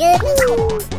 Good.